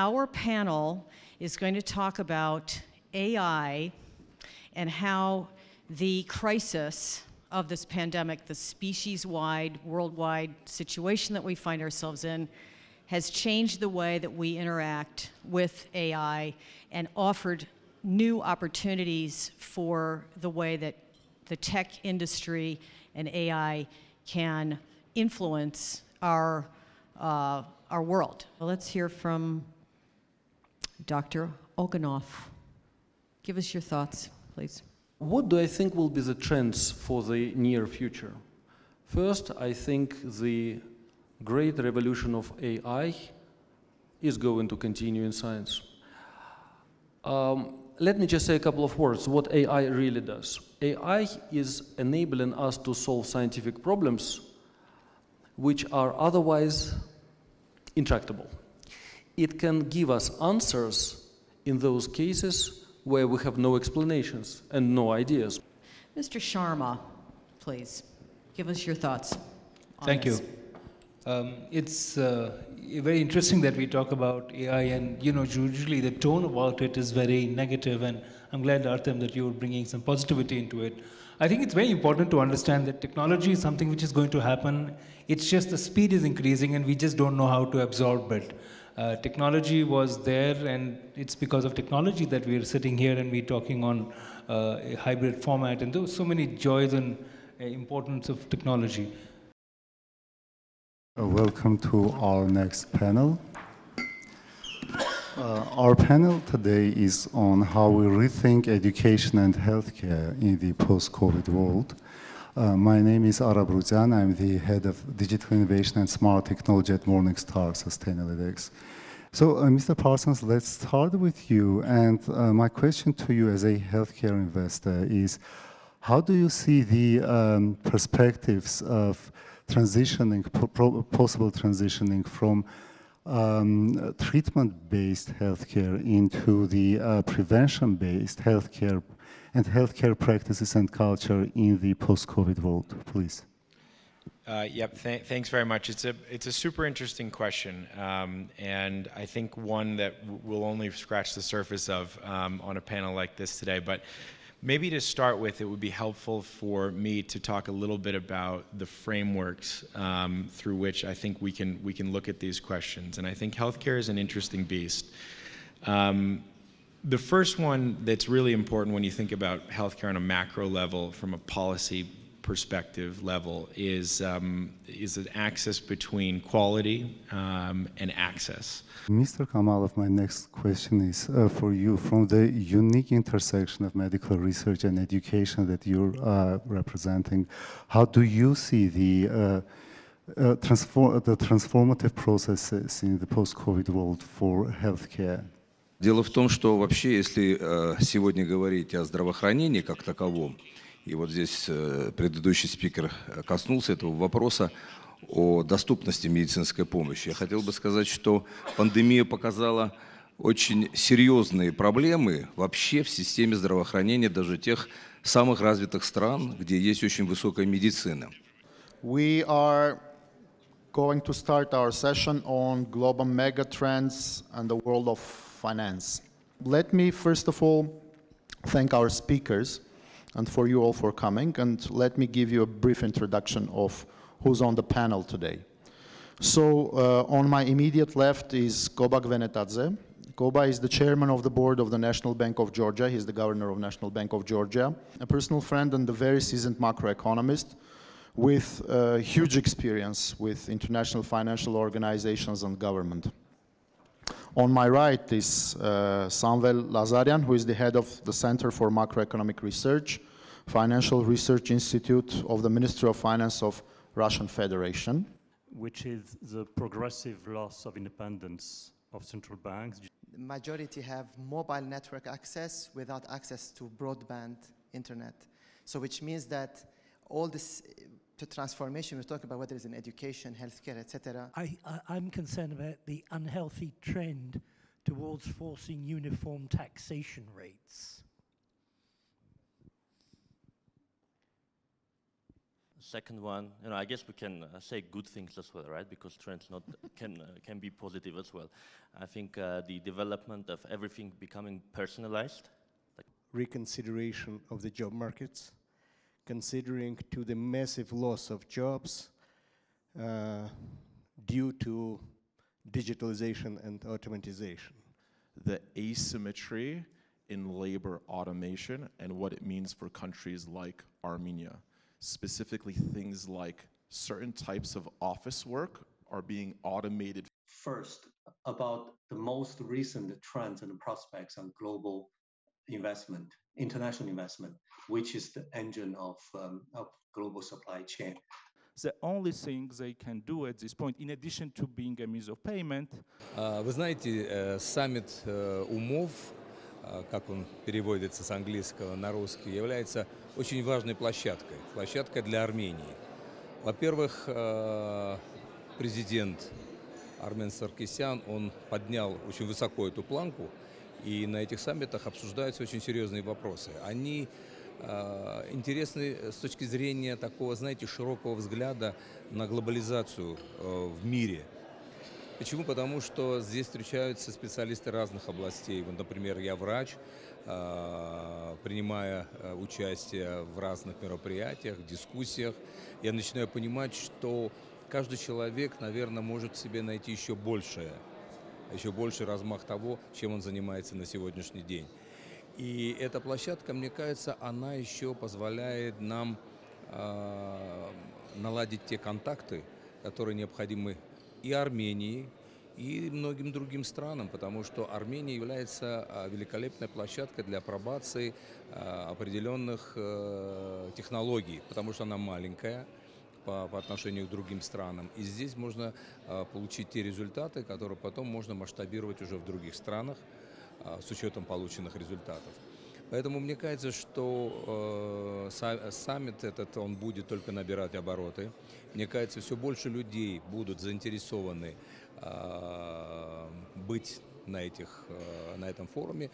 our panel is going to talk about AI and how the crisis of this pandemic, the species wide, worldwide situation that we find ourselves in, has changed the way that we interact with AI and offered new opportunities for the way that the tech industry and AI can influence our, uh, our world. Well, let's hear from Dr. Oganov. Give us your thoughts, please. What do I think will be the trends for the near future? First, I think the great revolution of AI is going to continue in science. Um, let me just say a couple of words what AI really does. AI is enabling us to solve scientific problems which are otherwise intractable. It can give us answers in those cases where we have no explanations and no ideas. Mr. Sharma, please, give us your thoughts. Thank this. you. Um, it's uh, very interesting that we talk about AI, and you know, usually the tone about it is very negative. negative, and I'm glad, Artem, that you're bringing some positivity into it. I think it's very important to understand that technology is something which is going to happen. It's just the speed is increasing, and we just don't know how to absorb it. Uh, technology was there, and it's because of technology that we're sitting here and we're talking on uh, a hybrid format, and there's so many joys and uh, importance of technology. Uh, welcome to our next panel. Uh, our panel today is on how we rethink education and healthcare in the post-COVID world. Uh, my name is Ara Bruzyan. I'm the head of digital innovation and smart technology at Morningstar Sustainalytics. So, uh, Mr. Parsons, let's start with you. And uh, my question to you as a healthcare investor is, how do you see the um, perspectives of transitioning, possible transitioning from um, treatment-based healthcare into the uh, prevention-based healthcare and healthcare practices and culture in the post-COVID world, please? Uh, yep. Th thanks very much. It's a it's a super interesting question, um, and I think one that we'll only scratch the surface of um, on a panel like this today. But Maybe to start with, it would be helpful for me to talk a little bit about the frameworks um, through which I think we can we can look at these questions. And I think healthcare is an interesting beast. Um, the first one that's really important when you think about healthcare on a macro level, from a policy perspective level is, um, is an access between quality um, and access. Mr. Kamalov, my next question is uh, for you. From the unique intersection of medical research and education that you're uh, representing, how do you see the uh, uh transform the transformative processes in the post-COVID world for healthcare? Дело в том, что вообще, если э, сегодня говорить о здравоохранении как таковом, И вот здесь э, предыдущий спикер коснулся этого вопроса о доступности медицинской помощи. Я хотел бы сказать, что пандемия показала очень серьезные проблемы вообще в системе здравоохранения даже тех самых развитых стран, где есть очень высокая медицина. We are going to start our session on global megatrends and the world of finance. Let me first of all thank our speakers and for you all for coming. And let me give you a brief introduction of who's on the panel today. So uh, on my immediate left is Koba Gvenetadze. Koba is the chairman of the board of the National Bank of Georgia. He's the governor of National Bank of Georgia, a personal friend and a very seasoned macroeconomist with uh, huge experience with international financial organizations and government. On my right is uh, Samvel Lazaryan, who is the head of the Center for Macroeconomic Research, Financial Research Institute of the Ministry of Finance of Russian Federation. Which is the progressive loss of independence of central banks. The majority have mobile network access without access to broadband internet. So which means that all this to transformation We're talking about, whether it's in education, healthcare, etc. I, I, am concerned about the unhealthy trend towards forcing uniform taxation rates. second one, you know, I guess we can uh, say good things as well, right? Because trends not can uh, can be positive as well. I think uh, the development of everything becoming personalized, like reconsideration of the job markets, considering to the massive loss of jobs uh, due to digitalization and automatization. The asymmetry in labor automation and what it means for countries like Armenia. Specifically, things like certain types of office work are being automated. First, about the most recent trends and prospects on global investment, international investment, which is the engine of, um, of global supply chain. The only thing they can do at this point, in addition to being a means of payment. Вы знаете, саммит умов как он переводится с английского на русский, является очень важной площадкой, площадкой для Армении. Во-первых, президент Армен Саркисян, он поднял очень высоко эту планку, и на этих саммитах обсуждаются очень серьезные вопросы. Они интересны с точки зрения такого, знаете, широкого взгляда на глобализацию в мире – Почему? Потому что здесь встречаются специалисты разных областей. Вот, например, я врач, принимая участие в разных мероприятиях, дискуссиях, я начинаю понимать, что каждый человек, наверное, может себе найти еще большее, еще больший размах того, чем он занимается на сегодняшний день. И эта площадка, мне кажется, она еще позволяет нам э, наладить те контакты, которые необходимы и Армении, и многим другим странам, потому что Армения является великолепной площадкой для апробации определенных технологий, потому что она маленькая по, по отношению к другим странам. И здесь можно получить те результаты, которые потом можно масштабировать уже в других странах с учетом полученных результатов. Поэтому мне кажется, что э, саммит этот, он будет только набирать обороты. Мне кажется, все больше людей будут заинтересованы э, быть на, этих, э, на этом форуме.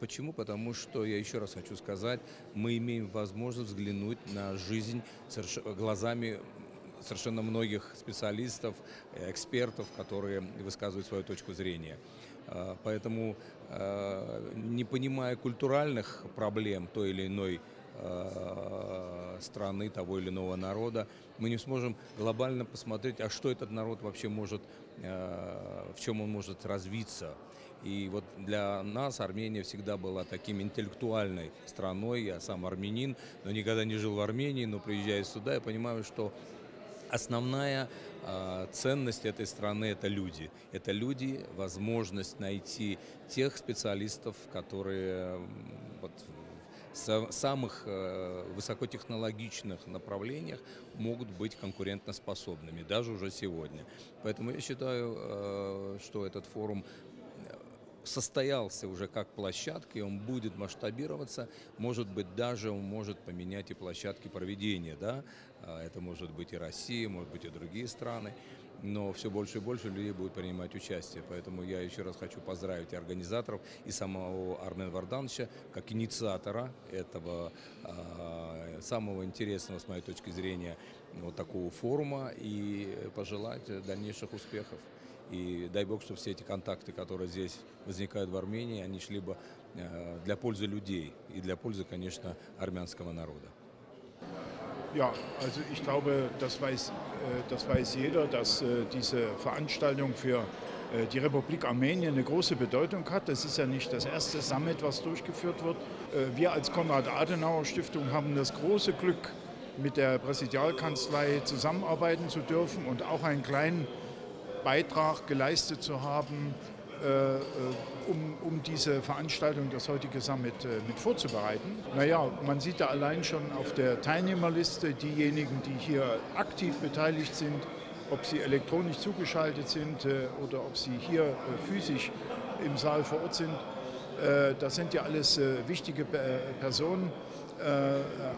Почему? Потому что, я еще раз хочу сказать, мы имеем возможность взглянуть на жизнь глазами совершенно многих специалистов, экспертов, которые высказывают свою точку зрения. Поэтому, не понимая культуральных проблем той или иной страны, того или иного народа, мы не сможем глобально посмотреть, а что этот народ вообще может, в чем он может развиться. И вот для нас Армения всегда была таким интеллектуальной страной. Я сам армянин, но никогда не жил в Армении, но приезжая сюда, я понимаю, что основная э, ценность этой страны – это люди. Это люди, возможность найти тех специалистов, которые вот, в самых э, высокотехнологичных направлениях могут быть конкурентоспособными, даже уже сегодня. Поэтому я считаю, э, что этот форум состоялся уже как площадка, и он будет масштабироваться, может быть, даже он может поменять и площадки проведения, да, это может быть и Россия, может быть и другие страны, но все больше и больше людей будут принимать участие, поэтому я еще раз хочу поздравить организаторов, и самого Армен Вардановича, как инициатора этого э, самого интересного, с моей точки зрения, вот такого форума, и пожелать дальнейших успехов. И дай бог, чтобы все эти контакты, которые здесь возникают в Армении, они шли бы для пользы людей и для пользы, конечно, армянского народа. Ja, also ich glaube, das weiß, das weiß jeder, dass diese Veranstaltung für die Republik Armenien eine große Bedeutung hat. Das ist ja nicht das erste Summit, was durchgeführt wird. Wir als Konrad-Adenauer-Stiftung haben das große Glück, mit der Präsidialkanzlei zusammenarbeiten zu dürfen und auch einen kleinen Beitrag geleistet zu haben, äh, um, um, diese Veranstaltung, das heutige Summit, äh, mit vorzubereiten. Naja, man sieht da allein schon auf der Teilnehmerliste diejenigen, die hier aktiv beteiligt sind, ob sie elektronisch zugeschaltet sind äh, oder ob sie hier äh, physisch im Saal vor Ort sind. Äh, das sind ja alles äh, wichtige Personen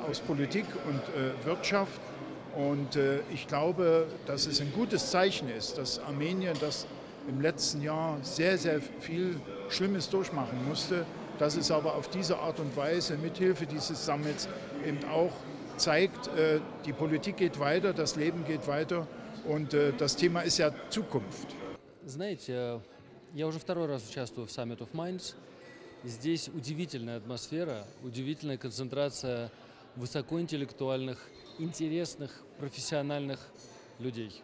aus Politik und Wirtschaft. Und äh, ich glaube, dass es ein gutes Zeichen ist, dass Armenien, das im letzten Jahr sehr, sehr viel Schlimmes durchmachen musste, dass es aber auf diese Art und Weise mithilfe dieses Summits eben auch zeigt, äh, die Politik geht weiter, das Leben geht weiter und äh, das Thema ist ja Zukunft. Знаете, я уже второй раз участвую в Summit of Minds. Здесь удивительная атмосфера, удивительная концентрация высокоинтеллектуальных, интересных, профессиональных людей.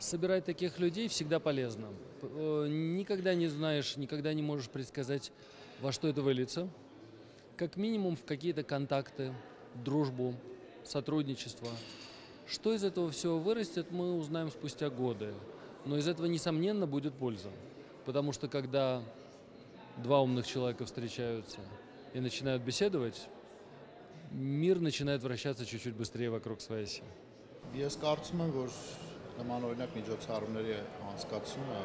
Собирать таких людей всегда полезно. Э, Никогда не знаешь, никогда не можешь предсказать, во что это выльется. Как минимум в какие-то контакты, дружбу, сотрудничество. Что из этого всего вырастет, мы узнаем спустя годы. Но из этого, несомненно, будет польза. Потому что когда два умных человека встречаются и начинают беседовать, мир начинает вращаться чуть-чуть быстрее вокруг своей оси. Ես կարծում եմ, որ նման օրինակ միջոցառումների անցկացումը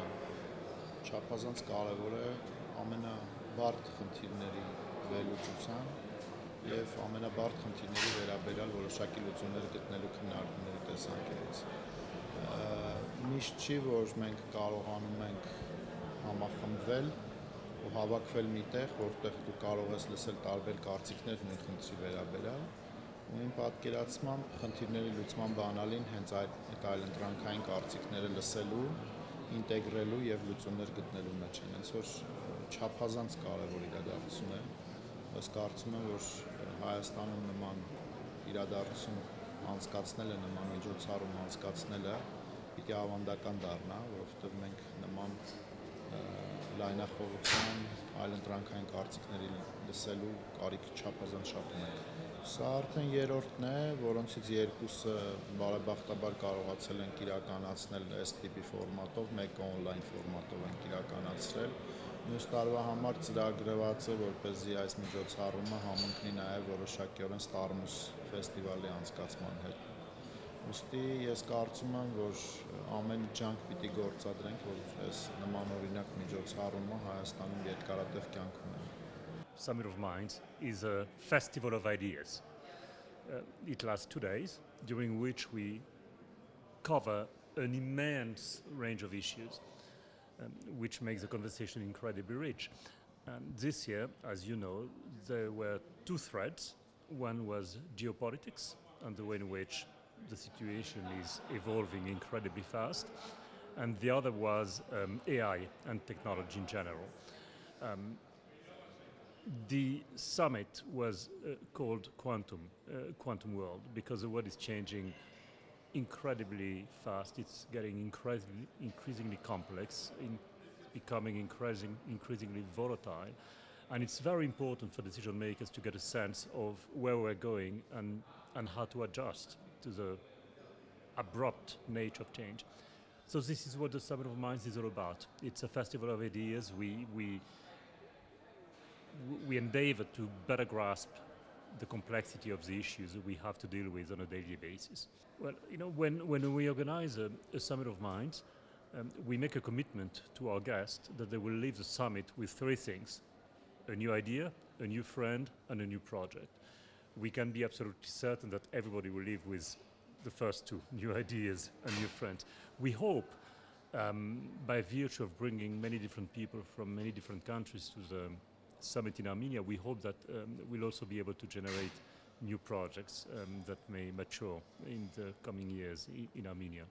չափազանց կարևոր է ամենաբարդ խնդիրների վերլուծության եւ ամենաբարդ խնդիրների վերաբերյալ որոշակի լուծումներ գտնելու քննարկումների տեսանկյունից։ Միշտ չի, որ մենք կարողանում ենք համախմբվել ու հավաքվել միտեղ, որտեղ դու կարող ես լսել տարբեր կարծիքներ նույն խնդրի վերաբերյալ իմ պատկերացմամբ խնդիրների լուծման բանալին հենց այդ այլընտրանքային կարծիքները լսելու, ինտեգրելու եւ լուծումներ գտնելու մեջ են։ Հենց որ չափազանց կարևոր իրադարձություն է։ Ես կարծում եմ, որ Հայաստանում նման իրադարձություն անցկացնելը, նման միջոցառում անցկացնելը պիտի ավանդական դառնա, որովհետեւ մենք նման լայնախոհության, այլընտրանքային կարծիքների լսելու կարիք չափազանց շատ ունենք։ Սա արդեն երրորդն է, որոնցից երկուսը բարեբախտաբար կարողացել ենք իրականացնել այս տիպի ֆորմատով, մեկը on-line ֆորմատով ենք իրականացրել։ Մյուս տարվա համար ծրագրված է, որպեսզի այս միջոցառումը համընկնի նաև որոշակիորեն Starmus ֆեստիվալի անցկացման հետ։ Ոստի ես կարծում եմ, որ ամեն ջանք պիտի գործադրենք, որ այս նմանօրինակ միջոցառումը Հայաստանում երկարատև կյանք ունենա։ Summit of Minds is a festival of ideas. Uh, it lasts two days, during which we cover an immense range of issues, um, which makes the conversation incredibly rich. Um, this year, as you know, there were two threads. One was geopolitics, and the way in which the situation is evolving incredibly fast, and the other was um, AI and technology in general. Um, the summit was uh, called Quantum, uh, Quantum World, because the world is changing incredibly fast. It's getting increasingly, increasingly complex, in becoming increasing, increasingly volatile. And it's very important for decision makers to get a sense of where we're going and, and how to adjust to the abrupt nature of change. So this is what the Summit of Minds is all about. It's a festival of ideas. We, we, we endeavor to better grasp the complexity of the issues that we have to deal with on a daily basis. Well, you know, when, when we organize a, a Summit of Minds, um, we make a commitment to our guests that they will leave the summit with three things a new idea, a new friend, and a new project. We can be absolutely certain that everybody will leave with the first two new ideas and new friends. We hope, um, by virtue of bringing many different people from many different countries to the summit in Armenia, we hope that um, we'll also be able to generate new projects um, that may mature in the coming years i- in Armenia.